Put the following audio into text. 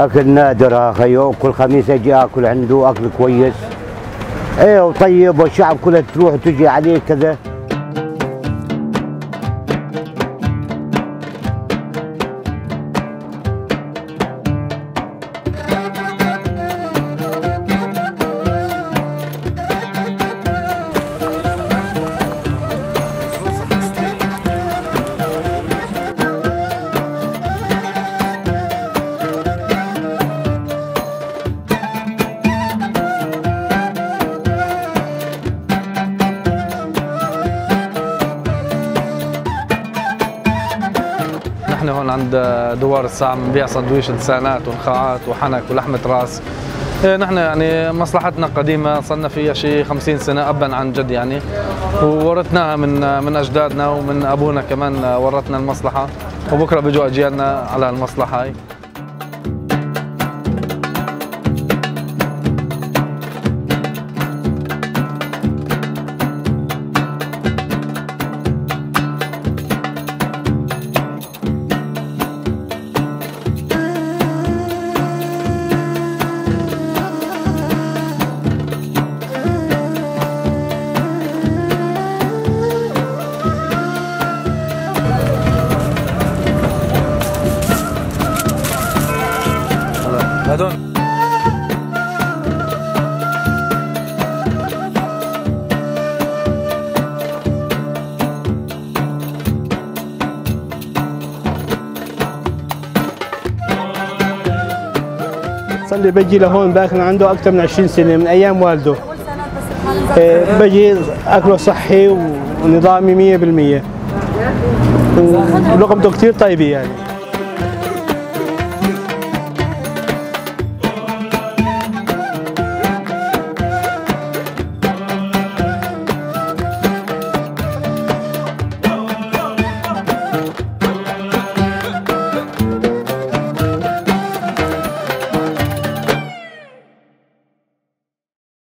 أكل نادر أخي وكل خميس أجي آكل عنده أكل كويس. إيه وطيب والشعب كلها تروح وتجي عليه كذا. هون عند دوار الساعة بنبيع سندويش لسانات ونخاعات وحنك ولحمة راس. إيه، نحن يعني مصلحتنا قديمة صرنا فيها شيء 50 سنة أبا عن جد يعني. وورثناها من من أجدادنا ومن أبونا كمان ورثنا المصلحة. وبكرة بيجوا أجيالنا على المصلحة هاي. هلا هدول صار لي بجي لهون باكل عنده أكثر من 20 سنة من أيام والده. إيه، بجي أكله صحي ونظامي 100% ولقمته كثير طيبة يعني.